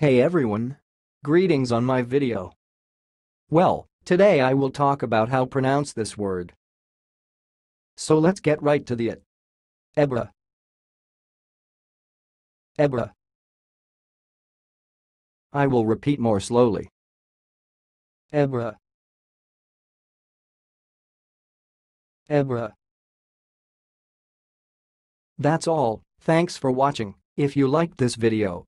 Hey everyone! Greetings on my video. Well, today I will talk about how pronounce this word. So let's get right to the it. Ebah. Ebah. I will repeat more slowly. Ebah. Ebah. That's all, thanks for watching, if you liked this video,